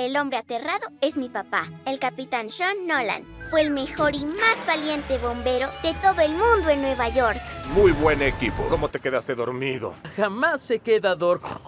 El hombre aterrado es mi papá, el capitán Sean Nolan. Fue el mejor y más valiente bombero de todo el mundo en Nueva York. Muy buen equipo. ¿Cómo te quedaste dormido? Jamás se queda dormido.